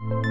de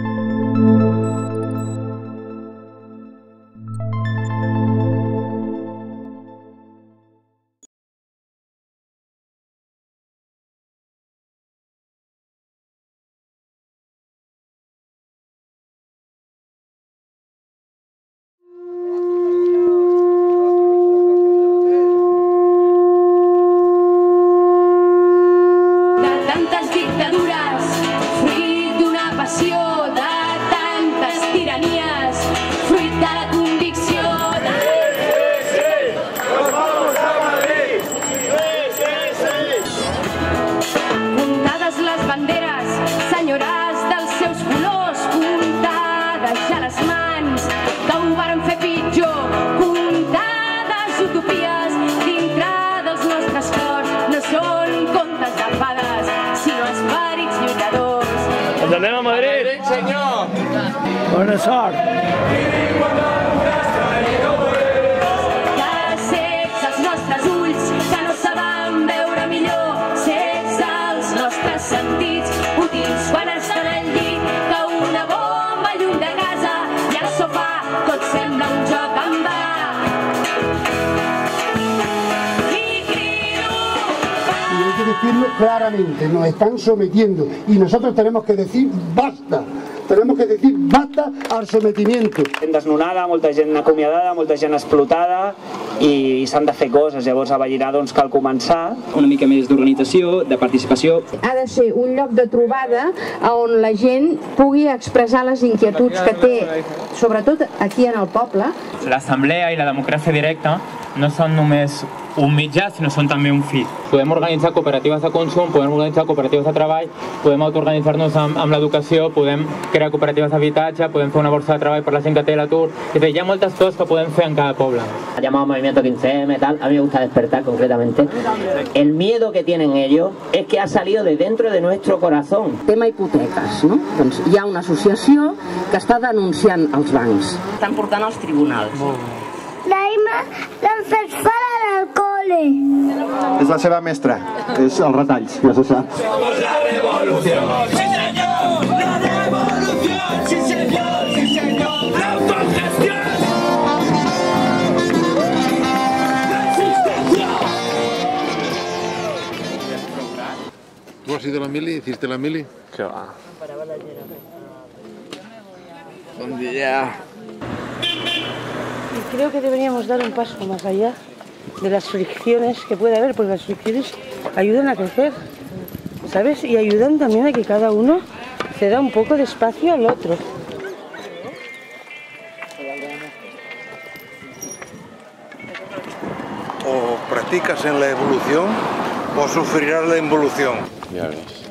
hay que decirlo claramente, nos están sometiendo y nosotros tenemos que decir basta, tenemos que decir basta al sometimiento. gent desnonada, molta gent acomiadada, molta gent explotada i, i s'han de fer coses. Llavors a Vallirà doncs, cal començar. una mica més d'organització, de participació. ha de ser un lloc de trobada on la gent pugui expressar les inquietuds que té, sobretot aquí en el poble. L'assemblea i la democràcia directa no són només un mitjà, sinó són també un fi. Podem organitzar cooperatives de consum, podem organitzar cooperatives de treball, podem autoorganitzar-nos amb, amb l'educació, podem crear cooperatives d'habitatge, podem fer una borsa de treball per la gent que té l'atur. És a dir, hi ha moltes coses que podem fer en cada poble. llamado Movimiento 15M, tal, a mí me gusta despertar concretamente. El miedo que tienen ellos es que ha salido de dentro de nuestro corazón. Tema hipoteques, no? Doncs hi ha una associació que està denunciant els bancs. Estan portant als tribunals. L'han fet fora del col·le. És la seva mestra, és els retalls, ja se sap. ¿Tú has ido a la mili? ¿Hiciste la mili? Que va. Bon dia. Y creo que deberíamos dar un paso más allá de las fricciones que puede haber, porque las fricciones ayudan a crecer, ¿sabes? Y ayudan también a que cada uno ceda un poco de espacio al otro. O practicas en la evolución o sufrirás la involución. Ya ves.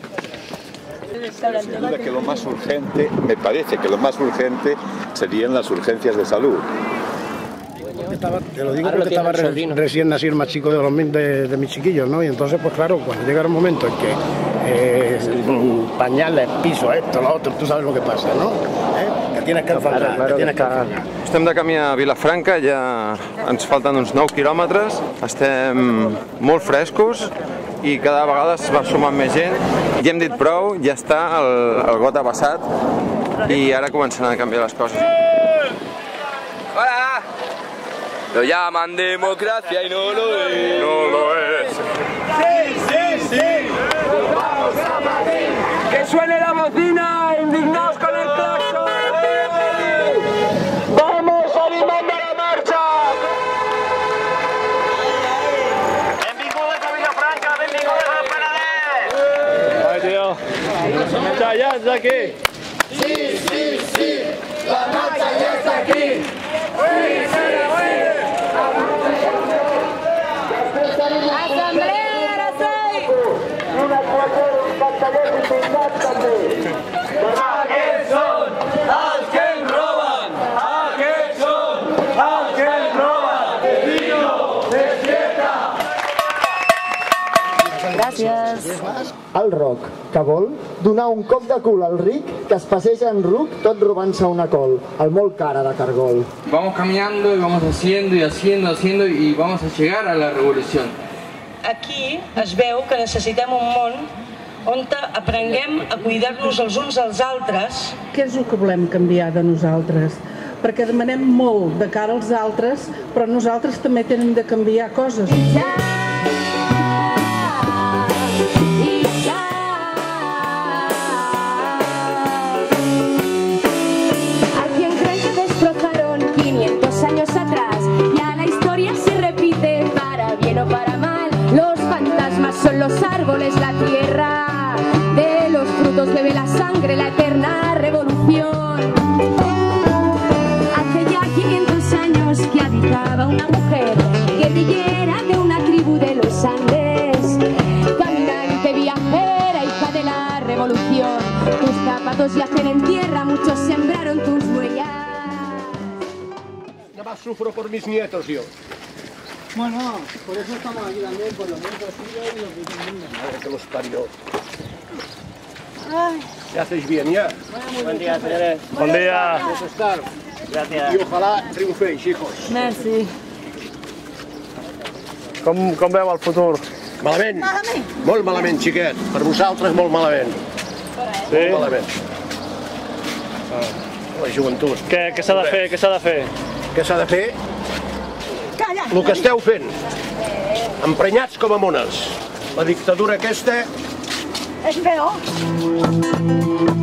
Sin duda que lo más urgente, me parece que lo más urgente serían las urgencias de salud. Estaba- te lo digo porque estaba re- recién nacido el más chico de, los, de, de mis chiquillos, ¿no? Y entonces, pues claro, cuando llega el momento en que eh, pañales, piso, esto, lo otro, tú sabes lo que pasa, ¿no? ¿Eh? Que tienes que enfangar, que tienes que enfangar. Estem de camí a Vilafranca, ja ens falten uns 9 quilòmetres, estem molt frescos i cada vegada es va sumant més gent. Ja hem dit prou, ja està, el, el got ha passat i ara començaran a canviar les coses. Lo llaman democracia y no lo es. No lo es. Sí, sí, sí. Vamos a Madrid. ¡Que suene la bocina! ¡Indignados con el claxon! Vamos animando la marcha. Benvingudes a Vilafranca, benvingudes al Penedès! Ai, tio. Tallats aquí. Sí, sí, sí. La marcha ya está aquí. Sí, sí, sí. Assemblea Araceli! El roc, que vol donar un cop de cul al ric que es passeja en ruc tot robant-se una col, el molt cara de cargol. Vamos caminando y vamos haciendo y haciendo, haciendo y vamos a llegar a la revolución. Aquí es veu que necessitem un món on aprenguem a cuidar-nos els uns als altres. Què és el que volem canviar de nosaltres? Perquè demanem molt de cara als altres, però nosaltres també tenim de canviar coses. A sufro por mis nietos yo. Bueno, por eso estamos aquí también, por los nietos tuyos y los. Madre que los parió. ¿Qué hacéis bien ya? Buen día, señores. Bon dia. Pues estar. Gracias. Y ojalá triunféis, hijos. Merci. Com, com veu el futur? Malament. Molt malament, xiquet. Per vosaltres molt malament. Sí? Molt malament. La joventut. Què, què s'ha de fer? Què s'ha de fer? Què s'ha de fer? El que esteu fent. Emprenyats com a mones. La dictadura aquesta Es peor.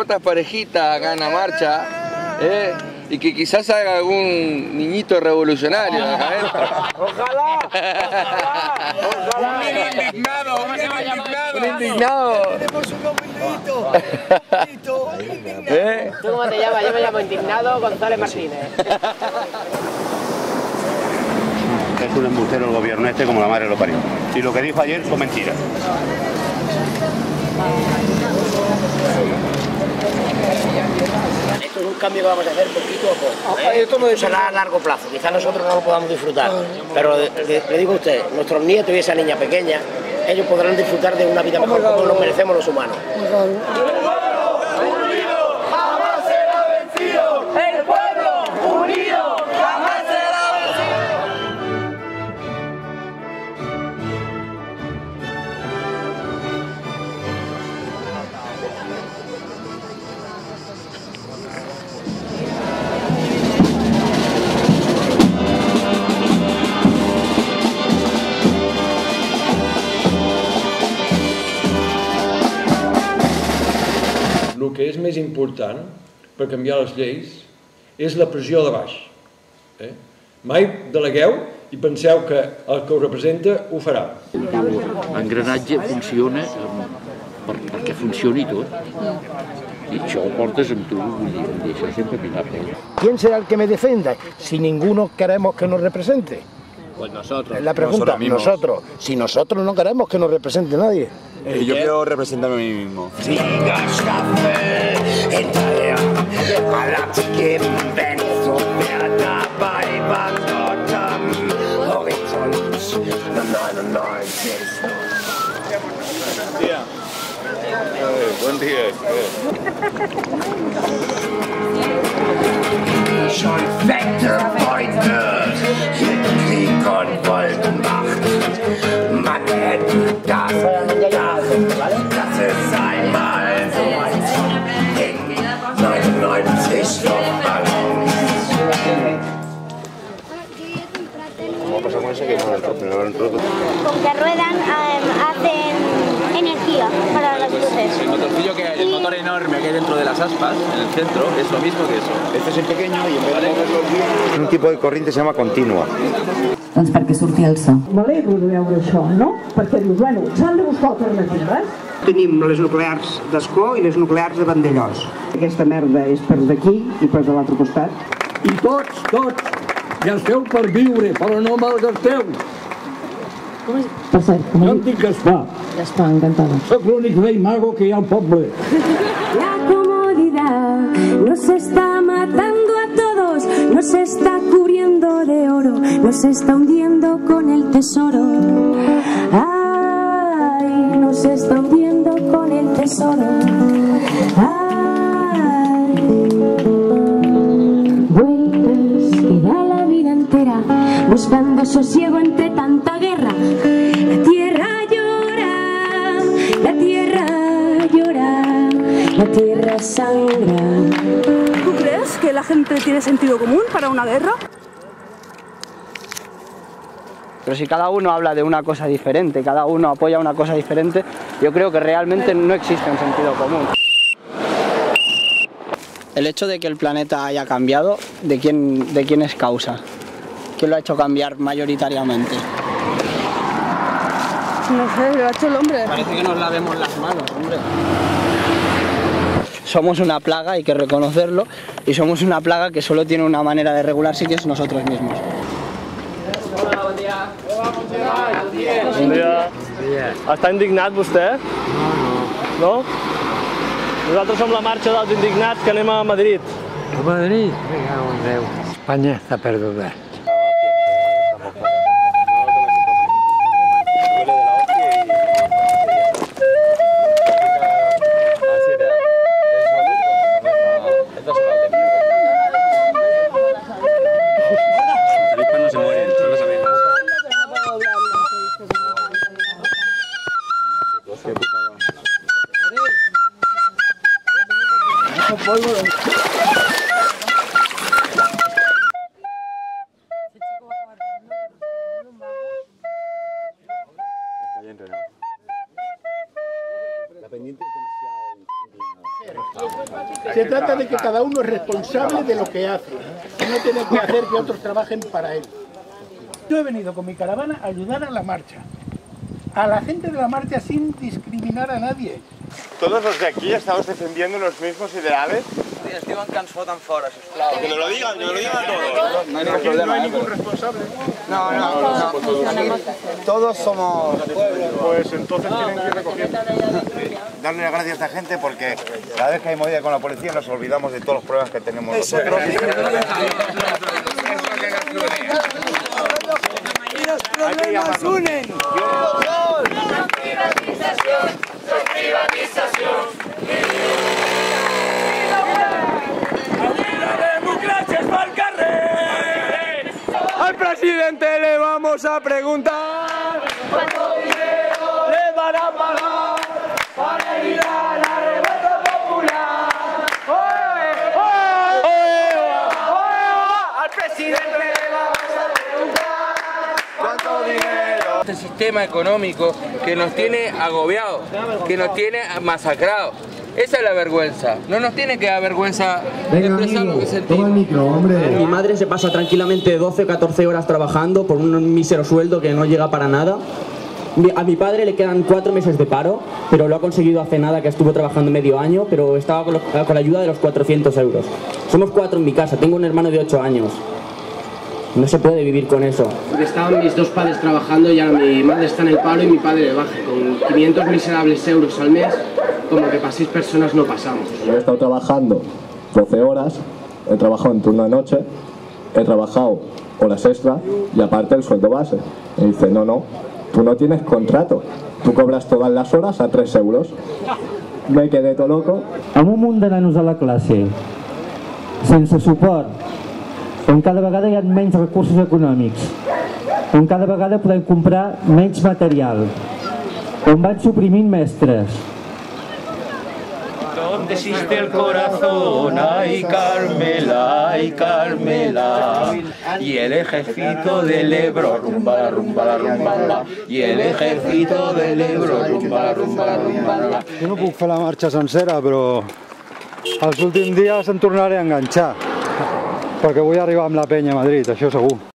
Unas cortas parejitas acá en la marcha, ¿eh? y que quizás haga algún niñito revolucionario acá adentro. Ojalá, ojalá. Un niño indignado, un niño indignado. Un indignado. ¿Eh? ¿Tú cómo te llamas? Yo me llamo Indignado González Martínez. Es un embustero el gobierno este como la madre lo parió. Y lo que dijo ayer fue mentira. Esto es un cambio que vamos a hacer poquito a poco. ¿eh? Esto no será a largo plazo. Quizás nosotros no lo podamos disfrutar. Pero le, le digo a usted, nuestros nietos y esa niña pequeña, ellos podrán disfrutar de una vida mejor como nos merecemos los humanos. Que és més important per canviar les lleis és la pressió de baix. Eh? Mai delegueu i penseu que el que ho representa ho farà. L'engranatge funciona per, perquè funcioni tot. I això ho portes amb tu, vull dir, això és impepinable. ¿Quién será el que me defienda si ninguno queremos que nos represente? Pues nosotros. Es la pregunta, nosotros, Si nosotros no queremos que nos represente nadie. Eh, yo quiero representarme a mí mismo. Alarm zu geben, ¿Cómo pasa con que que ruedan, hacen energía para las luces. El motorcillo que hay, el motor enorme que hay dentro de las aspas, en el centro, es lo mismo que eso. Este es el pequeño y en vez de moverlo bien, un tipo de corriente se llama continua. Doncs perquè surti el so. M'alegro de veure això, no? Perquè dius, bueno, s'han de buscar alternatives. Tenim les nuclears d'Escó i les nuclears de Vandellós. Aquesta merda és per d'aquí i per de l'altre costat. I tots, tots, gasteu per viure, però no malgasteu. Per cert, com Jo em dic Gaspar. Gaspar, encantada. Soc l'únic rei mago que hi ha al poble. La comodidad nos está matando a todos, nos está cubriendo de oro, nos está hundiendo con el tesoro. Ay, nos está hundiendo con el tesoro. Ay, vueltas que da la vida entera buscando sosiego entre tanta ¿Tú crees que la gente tiene sentido común para una guerra? Pero si cada uno habla de una cosa diferente, cada uno apoya una cosa diferente, yo creo que realmente no existe un sentido común. El hecho de que el planeta haya cambiado, ¿de quién, de quién es causa? ¿Quién lo ha hecho cambiar mayoritariamente? No sé, lo ha hecho el hombre. Parece que nos lavemos las manos, hombre. Somos una plaga, hay que reconocerlo, y somos una plaga que solo tiene una manera de regularse que es nosotros mismos. Bon dia. Està indignat vostè? No, no. Nosaltres som la marxa dels indignats que anem a Madrid. A Madrid? Cago en Déu. Espanya està perduda. Se trata de que cada uno es responsable de lo que hace y no tiene que hacer que otros trabajen para él. Yo he venido con mi caravana a ayudar a la marcha, a la gente de la marcha sin discriminar a nadie. Todos los de aquí estamos defendiendo los mismos ideales. Es diuen que ens foten fora, sisplau. Que nos lo digan, que nos lo digan a todos. No hay ningún problema, ¿eh? ningún responsable. No, no, no. Todos somos... Pues entonces tienen que ir recogiendo. Darle las gracias a esta gente porque cada vez que hay movida con la policía nos olvidamos de todos los problemas que tenemos nosotros. Y los problemas unen. Privatización, privatización. La democracia es pa'l carrer. Al presidente le vamos a preguntar ¿Cuánto dinero le van a pagar para evitar la revuelta popular? ¡Oe, oe, oe, oe! Al presidente le vamos a preguntar cuánto dinero. Este sistema económico que nos tiene agobiados, que nos tiene masacrados. Esa es la vergüenza. No nos tiene que dar vergüenza expresar lo que sentimos. Mi madre se pasa tranquilamente 12 o 14 horas trabajando por un mísero sueldo que no llega para nada. A mi padre le quedan cuatro meses de paro, pero lo ha conseguido hace nada que estuvo trabajando medio año, pero estaba con, los- con la ayuda de los 400 euros. Somos cuatro en mi casa, tengo un hermano de 8 años. No se puede vivir con eso. Porque estaban mis dos padres trabajando y ahora mi madre está en el paro y mi padre de baja. Con 500 miserables euros al mes, como que para seis personas no pasamos. Yo he estado trabajando 12 horas, he trabajado en turno de noche, he trabajado horas extra y aparte el sueldo base. Y dice, no, no, tú no tienes contrato, tú cobras todas las horas a 3 euros. Me quedé todo loco. amb un munt de nanos a la classe, sense suport, on cada vegada hi ha menys recursos econòmics, on cada vegada podem comprar menys material, on van suprimint mestres, donde existe el corazón. Ay, Carmela, ay, Carmela. Y el ejército del Ebro, rumba, rumba, rumba. Y el ejército del Ebro, rumba, rumba, rumba. Jo no puc fer la marxa sencera, però els últims dies em tornaré a enganxar, perquè vull arribar amb la penya a Madrid, això segur.